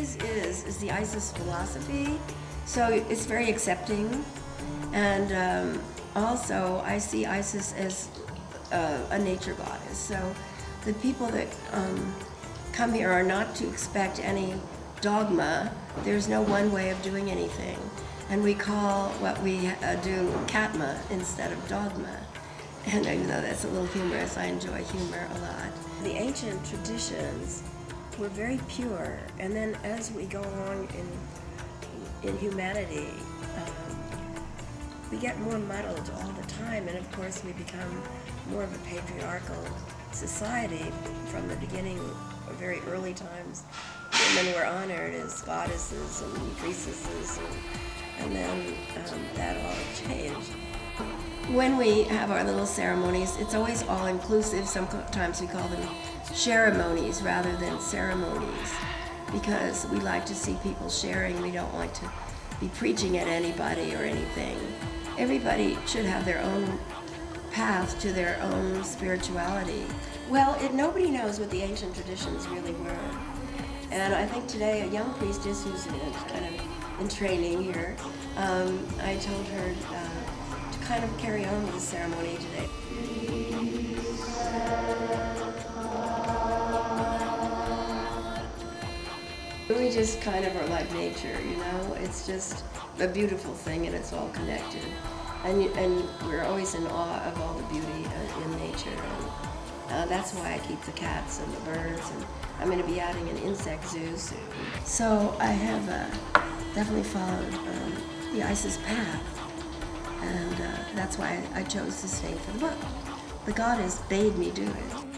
the Isis philosophy, so it's very accepting. And um, also, I see Isis as uh, a nature goddess. So the people that um, come here are not to expect any dogma. There's no one way of doing anything. And we call what we uh, do catma instead of dogma. And even though that's a little humorous, I enjoy humor a lot. The ancient traditions were very pure, and then as we go along in, in humanity, um, we get more muddled all the time, and of course we become more of a patriarchal society from the beginning, or very early times. Women were honored as goddesses and priestesses, and, and then um, that all changed. When we have our little ceremonies, it's always all inclusive. Sometimes we call them sharemonies rather than ceremonies because we like to see people sharing. We don't like to be preaching at anybody or anything. Everybody should have their own path to their own spirituality. Well, it, nobody knows what the ancient traditions really were. And I think today a young priestess who's in, kind of in training here, um, I told her uh, kind of carry on with the ceremony today. We just kind of are like nature, you know? It's just a beautiful thing and it's all connected. And, and we're always in awe of all the beauty uh, in nature. And uh, that's why I keep the cats and the birds. And I'm going to be adding an insect zoo soon. So I have uh, definitely followed um, the ISIS path. And uh, that's why I chose this name for the book. The goddess bade me do it.